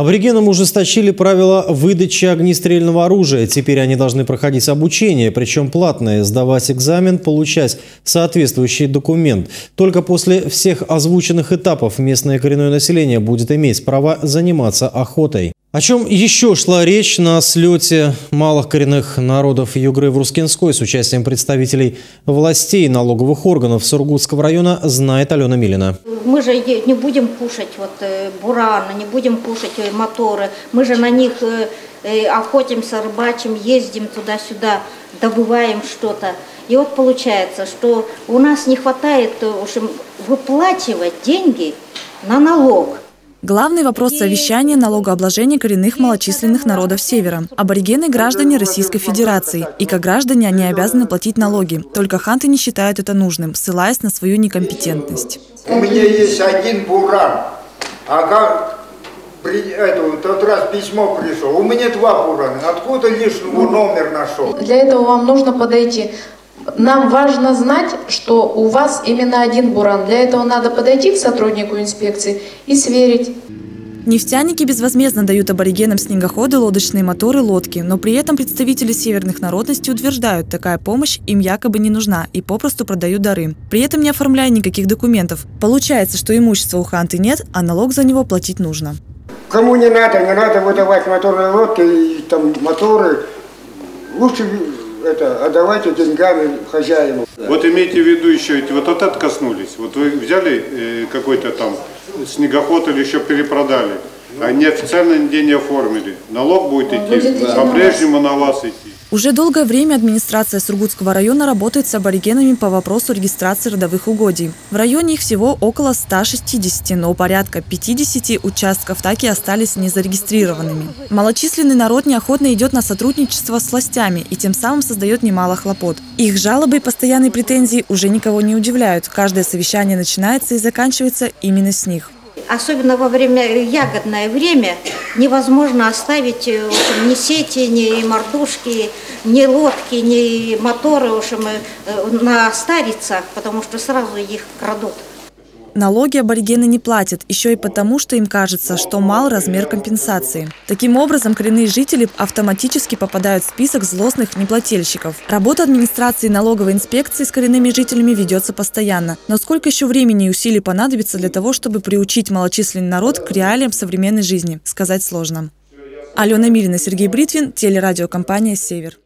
Аборигенам ужесточили правила выдачи огнестрельного оружия. Теперь они должны проходить обучение, причем платное, сдавать экзамен, получать соответствующий документ. Только после всех озвученных этапов местное коренное население будет иметь право заниматься охотой. О чем еще шла речь на слете малых коренных народов Югры в Рускинской с участием представителей властей налоговых органов Сургутского района, знает Алена Милина. Мы же не будем кушать вот э, бураны, не будем кушать э, моторы. Мы же на них э, охотимся, рыбачим, ездим туда-сюда, добываем что-то. И вот получается, что у нас не хватает в общем, выплачивать деньги на налог. Главный вопрос совещания – налогообложение коренных малочисленных народов Севера. Аборигены – граждане Российской Федерации. И как граждане они обязаны платить налоги. Только ханты не считают это нужным, ссылаясь на свою некомпетентность. У меня есть один буран. А как при, это, тот раз письмо пришло. У меня два бурана. Откуда лишнего номер нашел? Для этого вам нужно подойти нам важно знать, что у вас именно один буран. Для этого надо подойти к сотруднику инспекции и сверить. Нефтяники безвозмездно дают аборигенам снегоходы, лодочные моторы, лодки, но при этом представители северных народностей утверждают, такая помощь им якобы не нужна и попросту продают дары, при этом не оформляя никаких документов. Получается, что имущества у ханты нет, а налог за него платить нужно. Кому не надо, не надо выдавать моторные лодки и там моторы. Лучше это, отдавайте деньгами хозяину. Вот имейте в виду еще, эти вот от коснулись. Вот вы взяли э, какой-то там снегоход или еще перепродали, а неофициально нигде не оформили. Налог будет идти, по-прежнему на вас идти. Уже долгое время администрация Сургутского района работает с аборигенами по вопросу регистрации родовых угодий. В районе их всего около 160, но порядка 50 участков так и остались незарегистрированными. Малочисленный народ неохотно идет на сотрудничество с властями и тем самым создает немало хлопот. Их жалобы и постоянные претензии уже никого не удивляют. Каждое совещание начинается и заканчивается именно с них особенно во время ягодное время, невозможно оставить э, общем, ни сети, ни мордушки, ни лодки, ни моторы общем, э, на старицах, потому что сразу их крадут. Налоги аборигены не платят, еще и потому, что им кажется, что мал размер компенсации. Таким образом, коренные жители автоматически попадают в список злостных неплательщиков. Работа администрации налоговой инспекции с коренными жителями ведется постоянно. Но сколько еще времени и усилий понадобится для того, чтобы приучить малочисленный народ к реалиям современной жизни, сказать сложно. Алена Милина, Сергей Бритвин, телерадиокомпания «Север».